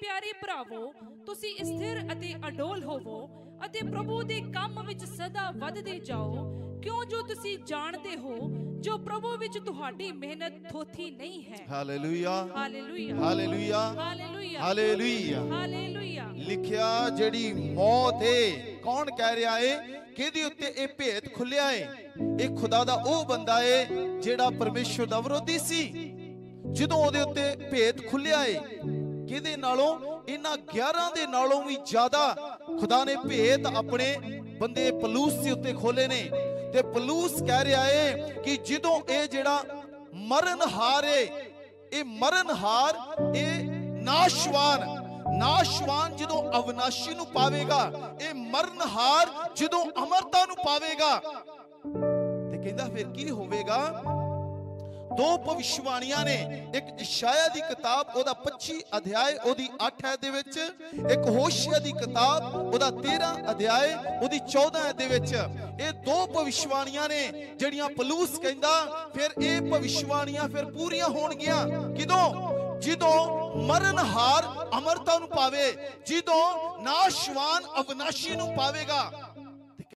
ਪਿਆਰੇ ਭਰਾਵੋ ਤੁਸੀਂ ਸਥਿਰ ਅਤੇ ਅਡੋਲ ਹੋਵੋ ਅਤੇ ਪ੍ਰਭੂ ਦੇ ਕੰਮ ਵਿੱਚ ਸਦਾ ਵਧਦੇ ਜਾਓ। ਕਿਉਂ ਜੋ ਤੁਸੀਂ ਜਾਣਦੇ ਹੋ ਜੋ ਪ੍ਰਭੂ ਵਿੱਚ ਤੁਹਾਡੀ ਮਿਹਨਤ ਥੋਥੀ ਨਹੀਂ ਹੈ। Hallelujah hallelujah hallelujah hallelujah hallelujah hallelujah ਲਿਖਿਆ ਜਿਹੜੀ ਮੌਤ ਏ ਕੌਣ ਕਹਿ ਰਿਹਾ ਏ? ਕਿਹਦੇ ਉੱਤੇ ਇਹ ਭੇਤ ਖੁੱਲਿਆ ਏ? ਇਹ ਖੁਦਾ ਦਾ ਉਹ ਬੰਦਾ ਏ ਜਿਹੜਾ ਪਰਮੇਸ਼ਵਰ ਦਾ ਵਿਰੋਧੀ ਸੀ। ਜਦੋਂ ਉਹਦੇ ਉੱਤੇ ਭੇਤ ਖੁੱਲਿਆ ਏ ਕਿਹਦੇ ਨਾਲੋਂ, ਇਹਨਾਂ 11 ਦੇ ਨਾਲੋਂ ਵੀ ਜ਼ਿਆਦਾ ਖੁਦਾ ਨੇ ਭੇਤ ਆਪਣੇ ਬੰਦੇ ਪਲੂਸ ਦੇ ਉੱਤੇ ਖੋਲੇ ਨੇ। ਤੇ ਪਲੂਸ ਕਹਿ ਰਿਹਾ ਏ ਕਿ ਜਦੋਂ ਇਹ ਜਿਹੜਾ ਮਰਨਹਾਰ ਏ, ਇਹ ਮਰਨਹਾਰ ਇਹ ਨਾਸ਼ਵਾਨ ਨਾਸ਼ਵਾਨ ਜਦੋਂ ਅਵਨਾਸ਼ੀ ਨੂੰ ਪਾਵੇਗਾ, ਇਹ ਮਰਨਹਾਰ ਜਦੋਂ ਅਮਰਤਾ ਨੂੰ ਪਾਵੇਗਾ। ਤੇ ਕਹਿੰਦਾ ਫਿਰ ਕੀ ਹੋਵੇਗਾ? ਦੋ ਭਵਿਸ਼ਵਾਣੀਆਂ ਨੇ। ਇੱਕ ਇਸ਼ਾਇਆ ਦੀ ਕਿਤਾਬ, ਉਹਦਾ 25 ਅਧਿਆਇ ਉਹਦੀ 8 ਹੈ ਦੇ ਵਿੱਚ। ਇੱਕ ਹੋਸ਼ਿਆ ਦੀ ਕਿਤਾਬ, ਉਹਦਾ 13 ਅਧਿਆਇ ਉਹਦੀ 14 ਹੈ ਦੇ ਵਿੱਚ। ਇਹ ਦੋ ਭਵਿਸ਼ਵਾਣੀਆਂ ਨੇ, ਜਿਹੜੀਆਂ ਪਲੂਸ ਕਹਿੰਦਾ, ਫਿਰ ਇਹ ਭਵਿਸ਼ਵਾਣੀਆਂ ਫਿਰ ਪੂਰੀਆਂ ਹੋਣਗੀਆਂ। ਕਿਦੋਂ? ਜਦੋਂ ਮਰਨਹਾਰ ਅਮਰਤਾ ਨੂੰ ਪਾਵੇ, ਜਦੋਂ ਨਾਸ਼ਵਾਨ ਅਵਨਾਸ਼ੀ ਨੂੰ ਪਾਵੇਗਾ।